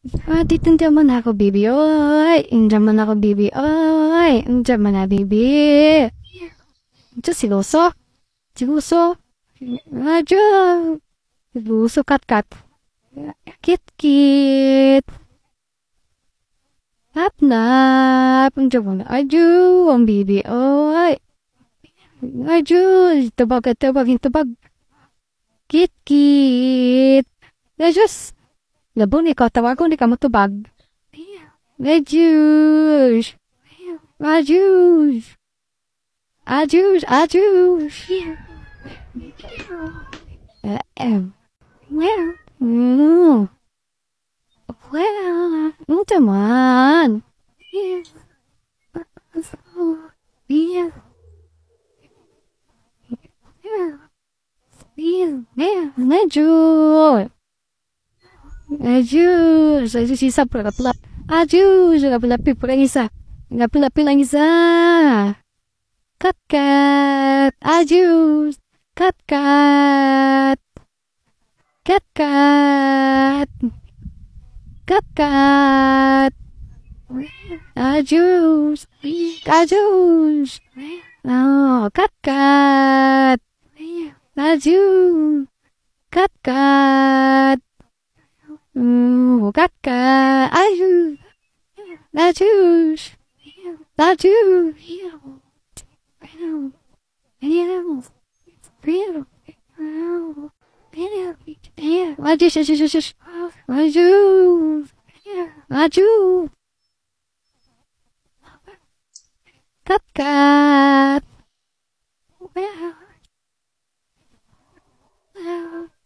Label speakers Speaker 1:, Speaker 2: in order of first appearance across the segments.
Speaker 1: Ah, dito naman ako, baby. Oy, Diyan man ako, baby. Oy, Diyan man na, baby. Diyan siloso. Siloso. Ajo. Siloso, kat, kat. Kit, kit. Nap, nap. Diyan mo na. Ajo, ang baby. Oy. Ajo. Tabag, tabag, tabag. Kit, kit. Ajos. Labon ikaw, tawagon di ka matubag. Ajus. Ajus. Ajus, ajus. Ahem. Well, mm. Well, ano naman? Yeah. Yeah. Yeah. Yeah. Medyo. Ajus, ajus isa pula pula. Ajus, nggak pula pula isa. Nggak pula pula isa. Kat kat. Ajus. Kat kat. Kat kat. Kat kat. Ajus. Ajus. Oh, kat kat. Ajus. Kat kat. 오각가 아유 나주 나주 마주 마주 갑갑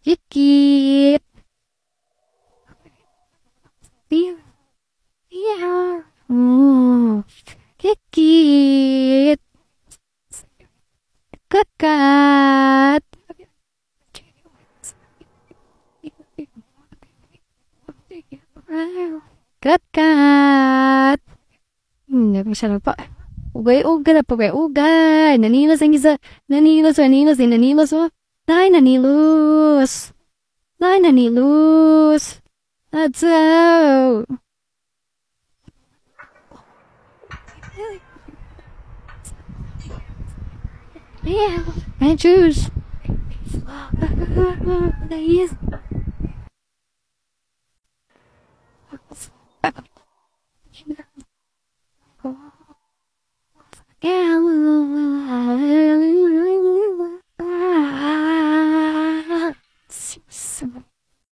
Speaker 1: 이끼 Kekat. Kekat. Hmm, nggak bisa lupa. Ugay uga na pa ugay. Nanilos ang isa. Nanilos, nanilos, nanilos. Nay, nanilos. Nay, nanilos. Let's Yeah, and choose. Uh, they is